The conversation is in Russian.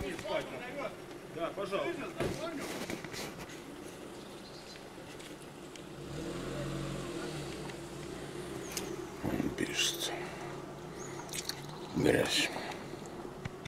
Давайте. Да, пожалуйста. Пишется. Грязь.